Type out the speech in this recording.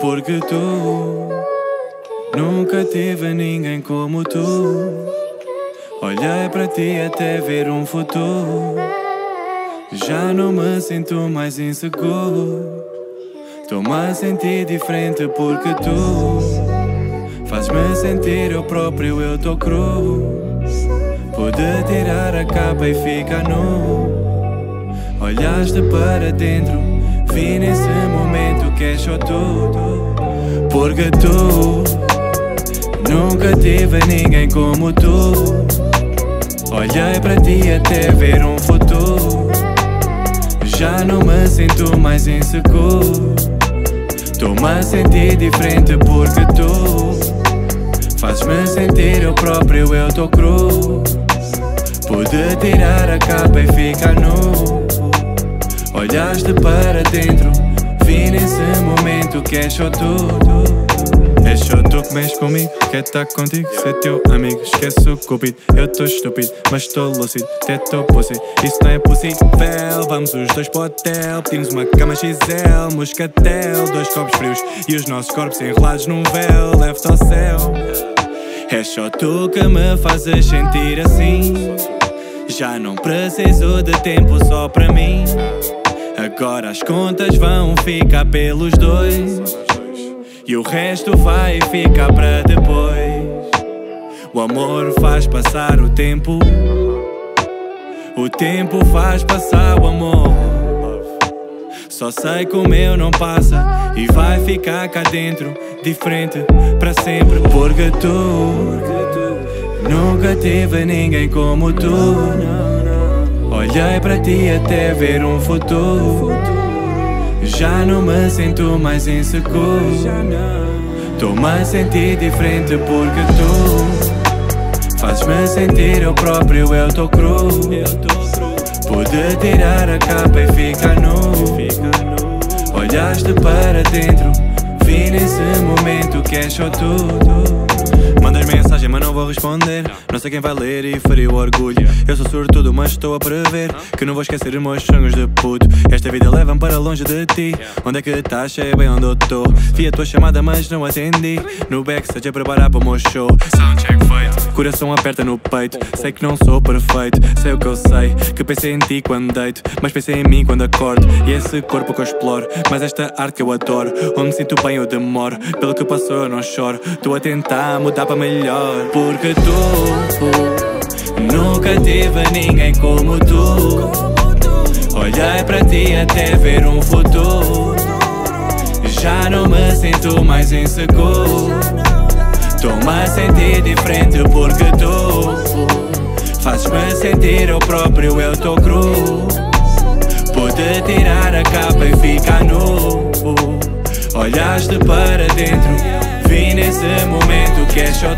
Porque tu nunca tive ninguém como tu. Olhei para ti até ver um futuro. Já não me sinto mais inseguro. Tô-me a sentir diferente porque tu faz-me sentir eu próprio, eu tô cru. Pude tirar a capa e ficar nu. Olhaste para dentro, vi nesse momento que és só tu. Porque tu nunca tive ninguém como tu. Olhei para ti até ver um futuro. Já não me sinto mais inseguro. Tô-me a sentir diferente porque tu fazes-me sentir eu próprio, eu tô cru. Pude tirar a capa e ficar nu. Olhaste para dentro, vi nesse momento que és só tu. És só tu que mexes comigo, quer estar contigo, ser teu amigo. Esquece o cupido, eu tô estúpido, mas tô lúcido, até tô pussy. Isso não é possível. Vamos os dois pro hotel, pedimos uma cama XL, moscatel, dois copos frios e os nossos corpos enrolados num véu. Levo-te ao céu. És só tu que me fazes sentir assim. Já não preciso de tempo só para mim. Agora as contas vão ficar pelos dois. E o resto vai ficar para depois. O amor faz passar o tempo. O tempo faz passar o amor. Só sei que o meu não passa e vai ficar cá dentro, diferente para sempre. Porque tu nunca tive ninguém como tu. Olhei para ti até ver um futuro. Já não me sinto mais inseguro. Tô-me a sentir diferente porque tu fazes-me sentir eu próprio, eu tô cru. Pude tirar a capa e ficar nu. Olhaste para dentro, vi nesse momento que és só tu. Mandas mensagem, mas não vou responder. Não sei quem vai ler e ferir o orgulho. Eu sou sortudo, mas estou a prever que não vou esquecer os meus sonhos de puto. Esta vida leva-me para longe de ti. Onde é que estás? Sei bem onde eu tô. Vi a tua chamada, mas não atendi. No backstage a preparar para o meu show. Soundcheck feito. Coração aperta no peito. Sei que não sou perfeito. Sei o que eu sei. Que pensei em ti quando deito. Mas pensei em mim quando acordo. E esse corpo que eu exploro. Mas esta arte que eu adoro. Onde me sinto bem eu demoro. Pelo que passou eu não choro. Estou a tentar mudar para melhor. Porque tu nunca tive ninguém como tu. Olhei para ti até ver um futuro. Já não me sinto mais inseguro. Tô-me a sentir diferente porque tu fazes-me sentir eu próprio, eu tô cru. Pude tirar a capa e ficar nu. Olhaste para dentro, vi nesse momento que é só